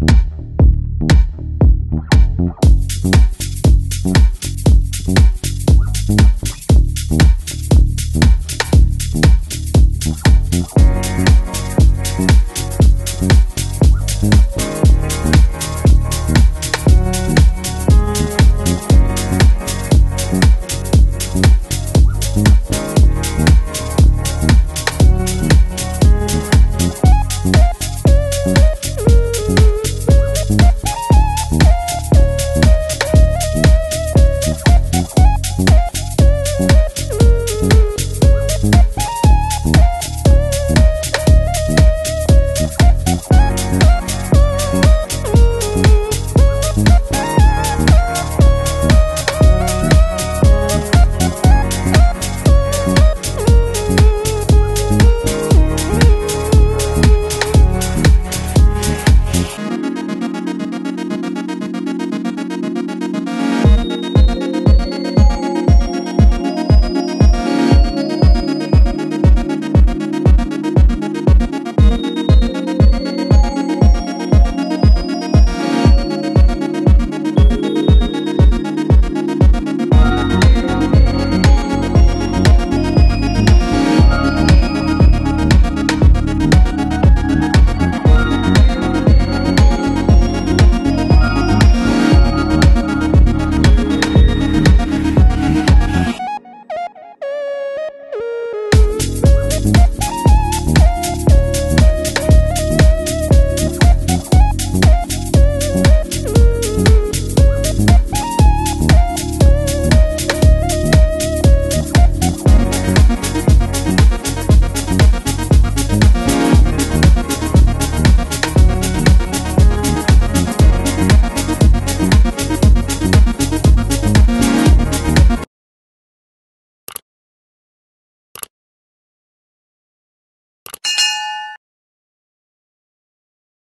you